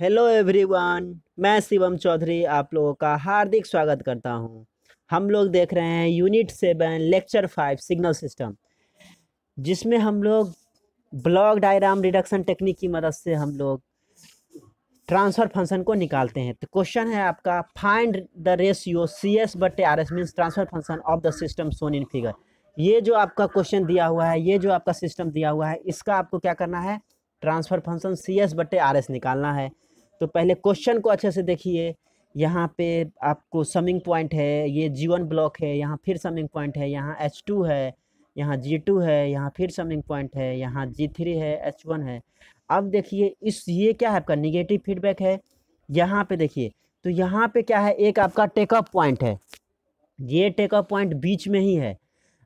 Hello everyone मैं शिवम चौधरी आप लोगों का हार्दिक स्वागत करता हूँ। हम लोग देख रहे हैं unit seven lecture five signal system जिसमें हम लोग ब्लॉक डायग्राम रिडक्शन टेक्निक की मदद से हम लोग ट्रांसफ़र फ़ंक्शन को निकालते हैं। तो क्वेश्चन है आपका find the ratio C S बटे R S means transfer function of the system shown in figure ये जो आपका क्वेश्चन दिया हुआ है, ये जो आपका सिस्टम दिया हुआ है, इसका आपको क्या करना है? ट्रांसफ़र फ़ंक्शन सी एस बटे आर एस निकालना है। तो पहले क्वेश्चन को अच्छे से देखिए। यहाँ पे आपको समिंग पॉइंट है, ये जी वन ब्लॉक है, यहाँ फिर समिंग पॉइंट है, यहाँ एच टू है, यहाँ जी टू है, यहाँ फिर समिंग पॉइंट है, यहाँ जी थ्री है एच वन है। अब देखिए, इस ये क्या है आपका निगेटिव फीडबैक है? यहाँ पे देखिए तो यहाँ पे क्या है? एक आपका टेकअप पॉइंट है। ये टेकअप पॉइंट बीच में ही है।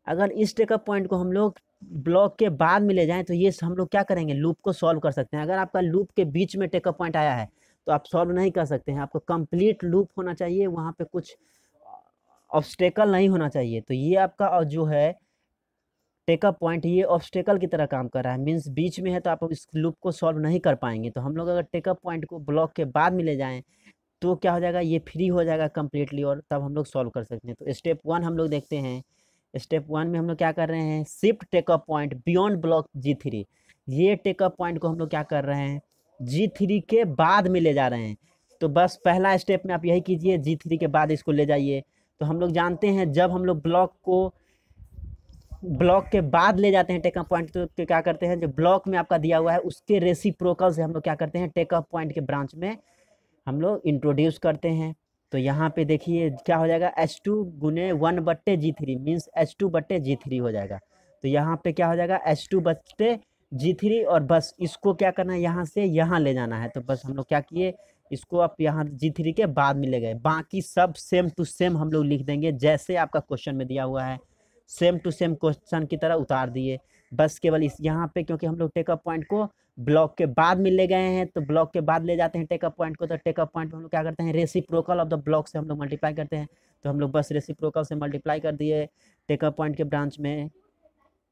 अगर इस टेकअप पॉइंट को हम लोग ब्लॉक के बाद में ले जाएँ तो ये हम लोग क्या करेंगे? लूप को सॉल्व कर सकते हैं। अगर आपका लूप के बीच में टेकअप पॉइंट आया है तो आप सॉल्व नहीं कर सकते हैं। आपको कंप्लीट लूप होना चाहिए, वहाँ पे कुछ ऑब्स्टेकल नहीं होना चाहिए। तो ये आपका जो है टेकअप पॉइंट, ये ऑब्स्टेकल की तरह काम कर रहा है। मीन्स बीच में है तो आप इस लूप को सॉल्व नहीं कर पाएँगे। तो हम लोग अगर टेकअप पॉइंट को ब्लॉक के बाद में ले जाएँ तो क्या हो जाएगा? ये फ्री हो जाएगा कम्प्लीटली और तब हम लोग सॉल्व कर सकते हैं। तो स्टेप वन हम लोग देखते हैं। स्टेप वन में हम लोग क्या कर रहे हैं? Shift takeoff point beyond block G three. ये टेकअप पॉइंट को हम लोग क्या कर रहे हैं? जी थ्री के बाद में ले जा रहे हैं। तो बस पहला स्टेप में आप यही कीजिए जी थ्री के बाद इसको ले जाइए। तो हम लोग जानते हैं, जब हम लोग ब्लॉक को ब्लॉक के बाद ले जाते हैं टेकअप पॉइंट तो क्या करते हैं, जो ब्लॉक में आपका दिया हुआ है, उसके रेसी प्रोकल से हम लोग क्या करते हैं टेकअप पॉइंट के ब्रांच में हम लोग इंट्रोड्यूस करते हैं। तो यहाँ पे देखिए, क्या हो जाएगा एच टू गुने वन बट्टे G three means H two बट्टे जी थ्री हो जाएगा। तो यहाँ पे क्या हो जाएगा एच टू बट्टे जी थ्री और बस इसको क्या करना है? यहाँ से यहाँ ले जाना है। तो बस हम लोग क्या किए? इसको आप यहाँ जी थ्री के बाद में ले गए। बाकी सब सेम टू सेम हम लोग लिख देंगे। जैसे आपका क्वेश्चन में दिया हुआ है सेम टू सेम क्वेश्चन की तरह उतार दिए। बस केवल इस यहाँ पे क्योंकि हम लोग टेकअप पॉइंट को ब्लॉक के बाद में ले गए हैं तो ब्लॉक के बाद ले जाते हैं टेकअप पॉइंट को। तो टेकअप पॉइंट हम लोग क्या करते हैं? रेसिप्रोकल ऑफ़ द ब्लॉक से हम लोग मल्टीप्लाई करते हैं। तो हम लोग बस रेसिप्रोकल से मल्टीप्लाई कर दिए। टेकअप पॉइंट के ब्रांच में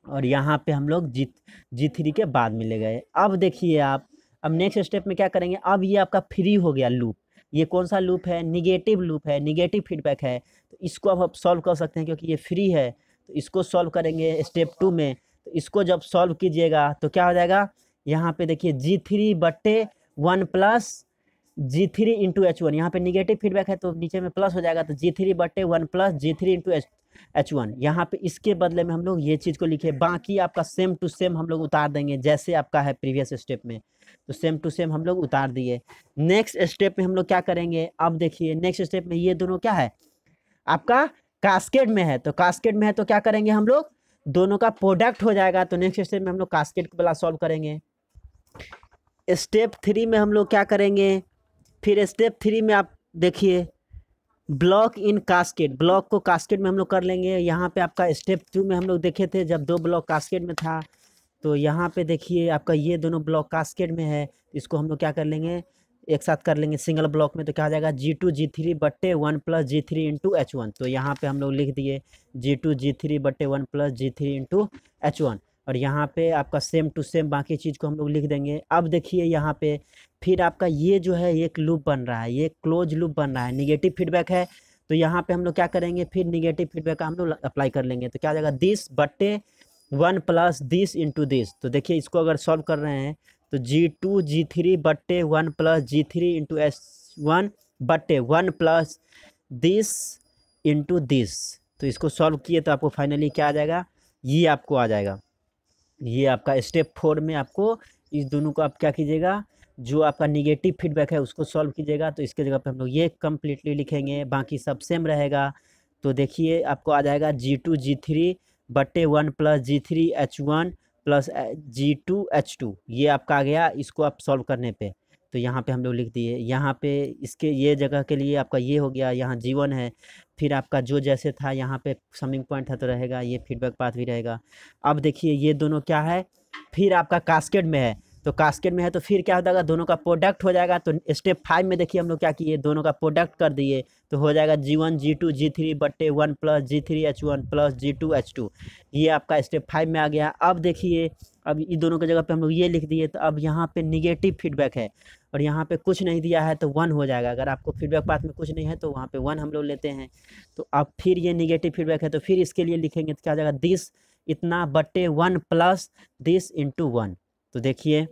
और यहाँ पे हम लोग जी जी थ्री के बाद में ले गए। अब देखिए आप, अब नेक्स्ट स्टेप में क्या करेंगे? अब ये आपका फ्री हो गया लूप ये कौन सा लूप है? निगेटिव लूप है निगेटिव फीडबैक है। तो इसको अब आप सॉल्व कर सकते हैं क्योंकि ये फ्री है। तो इसको सॉल्व करेंगे स्टेप टू में। तो इसको जब सॉल्व कीजिएगा तो क्या हो जाएगा? यहाँ पे देखिए जी थ्री बट्टे one plus G three into H one यहाँ पर निगेटिव फीडबैक है तो नीचे में प्लस हो जाएगा तो जी थ्री बटे one plus G three into H H one यहाँ पर इसके बदले में हम लोग ये चीज़ को लिखे, बाकी आपका सेम टू सेम हम लोग उतार देंगे, जैसे आपका है प्रीवियस स्टेप में। तो सेम टू सेम हम लोग उतार दिए। नेक्स्ट स्टेप में हम लोग क्या करेंगे? अब देखिए नेक्स्ट स्टेप में ये दोनों क्या है? आपका कास्केट में है। तो कास्केट में है तो क्या करेंगे हम लोग? दोनों का प्रोडक्ट हो जाएगा। तो नेक्स्ट स्टेप में हम लोग कास्केट वाला सॉल्व करेंगे। स्टेप थ्री में हम लोग क्या करेंगे? फिर स्टेप थ्री में आप देखिए ब्लॉक इन कास्केट ब्लॉक को कास्केट में हम लोग कर लेंगे। यहाँ पे आपका स्टेप टू में हम लोग देखे थे, जब दो ब्लॉक कास्केट में था तो यहाँ पे देखिए, आपका ये दोनों ब्लॉक कास्केट में है, इसको हम लोग क्या कर लेंगे, एक साथ कर लेंगे सिंगल ब्लॉक में तो क्या हो जाएगा जी टू जी थ्री बट्टे one plus G three into H one तो यहाँ पे हम लोग लिख दिए जी टू जी थ्री बट्टे one plus G three into H one और यहाँ पे आपका सेम टू सेम बाकी चीज़ को हम लोग लिख देंगे। अब देखिए यहाँ पे फिर आपका ये जो है एक लूप बन रहा है, ये क्लोज लूप बन रहा है। निगेटिव फीडबैक है तो यहाँ पे हम लोग क्या करेंगे? फिर निगेटिव फीडबैक हम लोग अप्लाई कर लेंगे। तो क्या हो जाएगा? दिस बट्टे one plus this into this तो देखिए इसको अगर सॉल्व कर रहे हैं तो जी टू जी थ्री बट्टे one plus G three into S one बट्टे one plus this into this तो इसको सॉल्व किए तो आपको फाइनली क्या आ जाएगा? ये आपको आ जाएगा। ये आपका स्टेप फोर में आपको इस दोनों को आप क्या कीजिएगा, जो आपका निगेटिव फीडबैक है उसको सॉल्व कीजिएगा। तो इसके जगह पर हम लोग ये कम्प्लीटली लिखेंगे, बाकी सब सेम रहेगा। तो देखिए, आपको आ जाएगा जी टू जी थ्री बटे one plus G three H one plus G two H two ये आपका आ गया इसको आप सॉल्व करने पे। तो यहाँ पे हम लोग लिख दिए। यहाँ पे इसके ये जगह के लिए आपका ये हो गया, यहाँ जीवन है। फिर आपका जो जैसे था, यहाँ पे समिंग पॉइंट है तो रहेगा, ये फीडबैक पाथ भी रहेगा। अब देखिए ये दोनों क्या है? फिर आपका कास्केट में है। तो कास्केट में है तो फिर क्या हो जाएगा दोनों का प्रोडक्ट हो जाएगा तो स्टेप फाइव में देखिए हम लोग क्या किए, दोनों का प्रोडक्ट कर दिए तो हो जाएगा G one G two G three बट्टे one plus G three H one plus G two H two ये आपका स्टेप फाइव में आ गया। अब देखिए, अब इन दोनों की जगह पे हम लोग ये लिख दिए तो अब यहाँ पे निगेटिव फीडबैक है, और यहाँ पे कुछ नहीं दिया है तो वन हो जाएगा। अगर आपको फीडबैक पाथ में कुछ नहीं है तो वहाँ पे वन हम लोग लेते हैं। तो अब फिर ये निगेटिव फीडबैक है तो फिर इसके लिए लिखेंगे तो क्या हो जाएगा दिस इतना बट्टे one plus this into one तो देखिए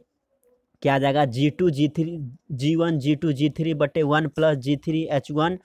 क्या आ जाएगा? G two G three G one G two G three बटे one plus G three H one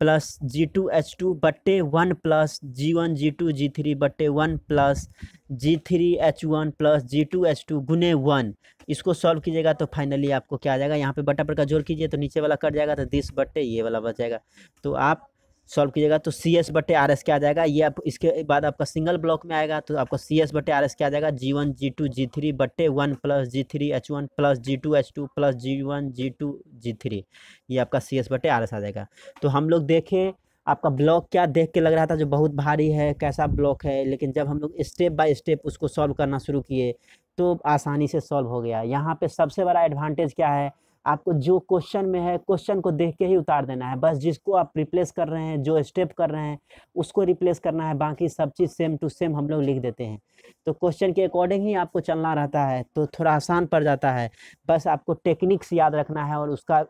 plus G two H two बट्टे one plus G one G two G three बट्टे one plus G three H one plus G two H two गुने one इसको solve कीजिएगा तो finally आपको क्या आ जाएगा? यहाँ पे बटा पर का जोड़ कीजिए तो नीचे वाला कट जाएगा तो दिस बट्टे ये वाला बच जाएगा। तो आप सॉल्व कीजिएगा तो सी एस बटे आर एस क्या आ जाएगा? ये आप इसके बाद आपका सिंगल ब्लॉक में आएगा तो आपका सी एस बटे आर एस क्या आ जाएगा? G one G two G three बटे one plus G three H one plus G two H two plus G one G two G three ये आपका सी एस बटे आर एस आ जाएगा। तो हम लोग देखें, आपका ब्लॉक क्या देख के लग रहा था जो बहुत भारी है, कैसा ब्लॉक है, लेकिन जब हम लोग स्टेप बाय स्टेप उसको सॉल्व करना शुरू किए तो आसानी से सॉल्व हो गया। यहाँ पे सबसे बड़ा एडवांटेज क्या है? आपको जो क्वेश्चन में है, क्वेश्चन को देख के ही उतार देना है। बस जिसको आप रिप्लेस कर रहे हैं, जो स्टेप कर रहे हैं, उसको रिप्लेस करना है। बाकी सब चीज़ सेम टू सेम हम लोग लिख देते हैं। तो क्वेश्चन के अकॉर्डिंग ही आपको चलना रहता है तो थोड़ा आसान पड़ जाता है। बस आपको टेक्निक्स याद रखना है और उसका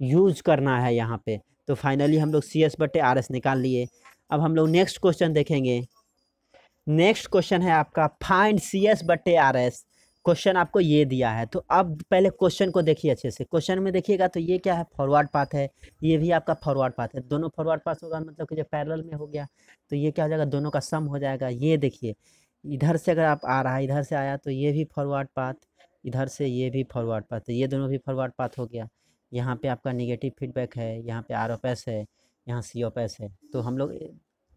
यूज़ करना है यहाँ पे। तो फाइनली हम लोग सी एस बटे आर एस निकाल लिए। अब हम लोग नेक्स्ट क्वेश्चन देखेंगे। नेक्स्ट क्वेश्चन है आपका फाइंड सी एस बटे आर एस क्वेश्चन आपको ये दिया है तो अब पहले क्वेश्चन को देखिए अच्छे से। क्वेश्चन में देखिएगा तो ये क्या है? फॉरवर्ड पाथ है, ये भी आपका फॉरवर्ड पाथ है। दोनों फॉरवर्ड पाथ होगा मतलब कि जो पैरेलल में हो गया तो ये क्या हो जाएगा? दोनों का सम हो जाएगा। ये देखिए, इधर से अगर आप आ रहा है, इधर से आया तो ये भी फॉरवर्ड पाथ, इधर से ये भी फॉरवर्ड पाथ तो ये दोनों भी फॉरवर्ड पाथ हो गया। यहाँ पे आपका निगेटिव फीडबैक है, यहाँ पे आर है, यहाँ सी है। तो हम लोग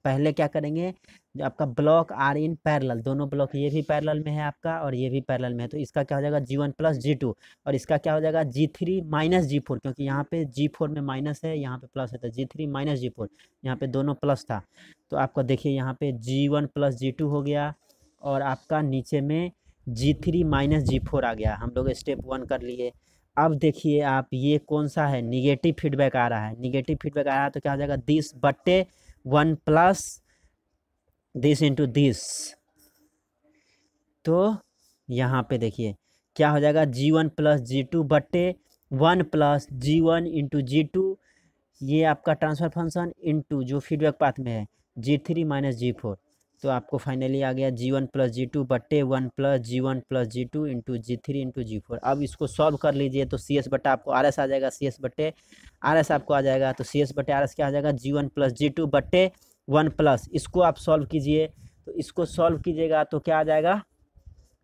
पहले क्या करेंगे, जो आपका ब्लॉक आर इन पैरल दोनों ब्लॉक ये भी पैरल में है आपका और ये भी पैरल में है तो इसका क्या हो जाएगा, G one plus G two और इसका क्या हो जाएगा, G three minus G four, क्योंकि यहाँ पे जी फोर में माइनस है, यहाँ पे प्लस है तो G three minus G four, यहाँ पे दोनों प्लस था। तो आपको देखिए यहाँ पे G one plus G two हो गया और आपका नीचे में G three minus G four आ गया, हम लोग स्टेप वन कर लिए। अब देखिए आप ये कौन सा है, निगेटिव फीडबैक आ रहा है, निगेटिव फीडबैक आ रहा है तो क्या हो जाएगा, दिस बट्टे one plus this into this. तो यहाँ पे देखिए, क्या हो जाएगा? G one plus G two बट्टे one plus G one into G two, ये आपका ट्रांसफ़र फ़ंक्शन इंटू जो फीडबैक पाथ में है G three minus G four. तो आपको फाइनली आ गया G one plus G two बट्टे one plus G one plus G two into G three into G four अब इसको सॉल्व कर लीजिए तो सी एस बट्टा आपको आर एस आ जाएगा सी एस बट्टे आर एस आपको आ जाएगा तो सी एस बट्टे आर एस क्या आ जाएगा? G one plus G two बट्टे वन प्लस इसको आप सॉल्व कीजिए तो इसको सॉल्व कीजिएगा तो क्या आ जाएगा?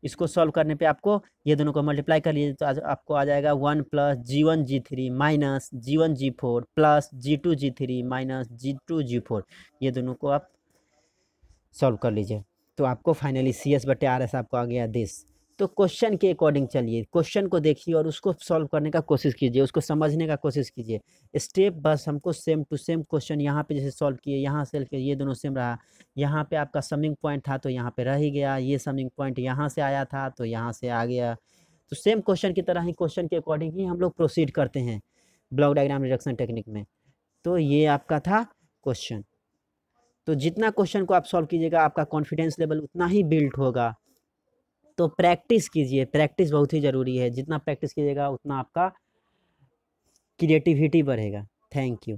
इसको सॉल्व करने पे आपको ये दोनों को मल्टीप्लाई कर लीजिए तो आपको आ जाएगा one plus G one G three minus G one G four plus G two G three minus G two G four ये दोनों को आप सॉल्व कर लीजिए। तो आपको फाइनली सी एस बटे आर एस आपको आ गया दिस तो क्वेश्चन के अकॉर्डिंग चलिए। क्वेश्चन को देखिए और उसको सॉल्व करने का कोशिश कीजिए। उसको समझने का कोशिश कीजिए। स्टेप बस हमको सेम टू सेम क्वेश्चन यहाँ पे जैसे सॉल्व किए, यहाँ से ये दोनों सेम रहा। यहाँ पे आपका समिंग पॉइंट था तो यहाँ पे रह ही गया। ये समिंग पॉइंट यहाँ से आया था तो यहाँ से आ गया। तो सेम क्वेश्चन की तरह ही क्वेश्चन के अकॉर्डिंग ही हम लोग प्रोसीड करते हैं। ब्लॉक डायग्राम रिडक्शन टेक्निक में। तो ये आपका था क्वेश्चन तो जितना क्वेश्चन को आप सॉल्व कीजिएगा, आपका कॉन्फिडेंस लेवल उतना ही बिल्ट होगा। तो प्रैक्टिस कीजिए। प्रैक्टिस बहुत ही ज़रूरी है। जितना प्रैक्टिस कीजिएगा, उतना आपका क्रिएटिविटी बढ़ेगा। Thank you